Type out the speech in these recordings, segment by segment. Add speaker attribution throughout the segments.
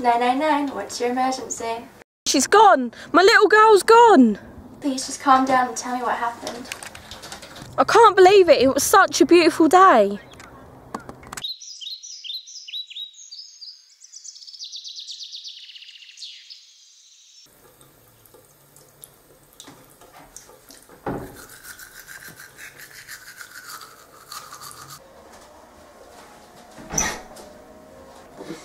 Speaker 1: 999, what's your emergency?
Speaker 2: She's gone. My little girl's gone.
Speaker 1: Please just calm down and tell me what happened.
Speaker 2: I can't believe it. It was such a beautiful day.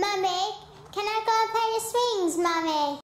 Speaker 3: Mummy, can I
Speaker 1: go and play the swings, Mummy?